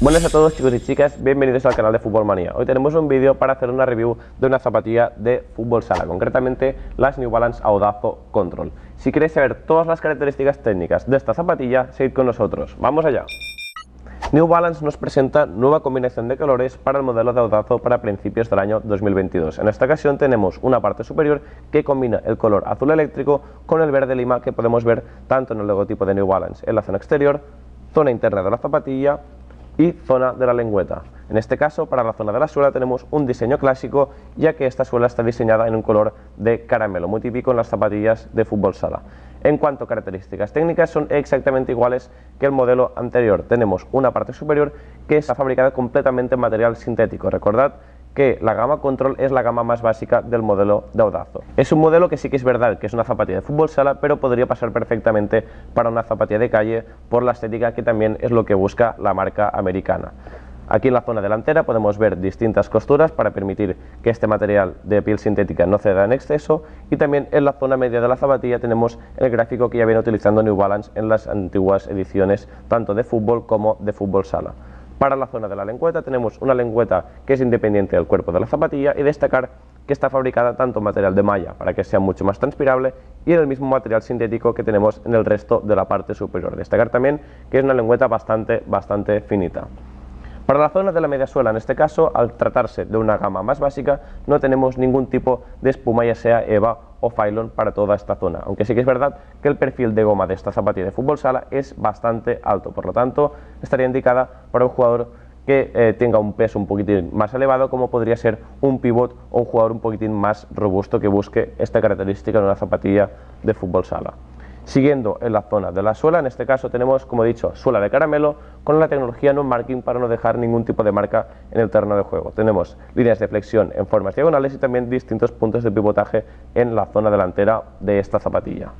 Buenas a todos chicos y chicas, bienvenidos al canal de Fútbol Manía. Hoy tenemos un vídeo para hacer una review de una zapatilla de fútbol sala, concretamente las New Balance Audazo Control. Si queréis saber todas las características técnicas de esta zapatilla, seguid con nosotros. ¡Vamos allá! New Balance nos presenta nueva combinación de colores para el modelo de Audazo para principios del año 2022. En esta ocasión tenemos una parte superior que combina el color azul eléctrico con el verde lima que podemos ver tanto en el logotipo de New Balance en la zona exterior, zona interna de la zapatilla y zona de la lengüeta. En este caso, para la zona de la suela tenemos un diseño clásico, ya que esta suela está diseñada en un color de caramelo, muy típico en las zapatillas de fútbol sala. En cuanto a características técnicas, son exactamente iguales que el modelo anterior. Tenemos una parte superior que está fabricada completamente en material sintético. Recordad que la gama Control es la gama más básica del modelo de Audazo. Es un modelo que sí que es verdad que es una zapatilla de fútbol sala, pero podría pasar perfectamente para una zapatilla de calle por la estética que también es lo que busca la marca americana. Aquí en la zona delantera podemos ver distintas costuras para permitir que este material de piel sintética no ceda en exceso y también en la zona media de la zapatilla tenemos el gráfico que ya viene utilizando New Balance en las antiguas ediciones tanto de fútbol como de fútbol sala. Para la zona de la lengüeta tenemos una lengüeta que es independiente del cuerpo de la zapatilla y destacar que está fabricada tanto material de malla para que sea mucho más transpirable y en el mismo material sintético que tenemos en el resto de la parte superior. Destacar también que es una lengüeta bastante, bastante finita. Para la zona de la media suela, en este caso, al tratarse de una gama más básica, no tenemos ningún tipo de espuma, ya sea EVA o Phylon para toda esta zona, aunque sí que es verdad que el perfil de goma de esta zapatilla de fútbol sala es bastante alto, por lo tanto estaría indicada para un jugador que eh, tenga un peso un poquitín más elevado como podría ser un pivot o un jugador un poquitín más robusto que busque esta característica en una zapatilla de fútbol sala. Siguiendo en la zona de la suela, en este caso tenemos, como he dicho, suela de caramelo con la tecnología no marking para no dejar ningún tipo de marca en el terreno de juego. Tenemos líneas de flexión en formas diagonales y también distintos puntos de pivotaje en la zona delantera de esta zapatilla.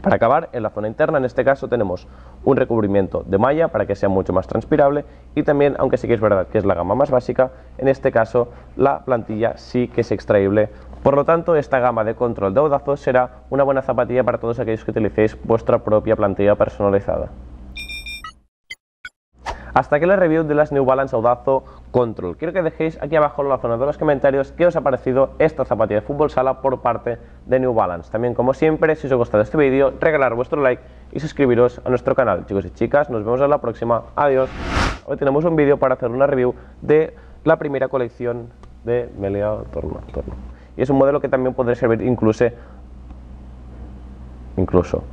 Para acabar, en la zona interna, en este caso, tenemos un recubrimiento de malla para que sea mucho más transpirable y también, aunque sí que es verdad que es la gama más básica, en este caso la plantilla sí que es extraíble por lo tanto, esta gama de control de Audazo será una buena zapatilla para todos aquellos que utilicéis vuestra propia plantilla personalizada. Hasta aquí la review de las New Balance Audazo Control. Quiero que dejéis aquí abajo en la zona de los comentarios qué os ha parecido esta zapatilla de fútbol sala por parte de New Balance. También, como siempre, si os ha gustado este vídeo, regalar vuestro like y suscribiros a nuestro canal. Chicos y chicas, nos vemos en la próxima. Adiós. Hoy tenemos un vídeo para hacer una review de la primera colección de Melia Torno. Torno y es un modelo que también puede servir incluso incluso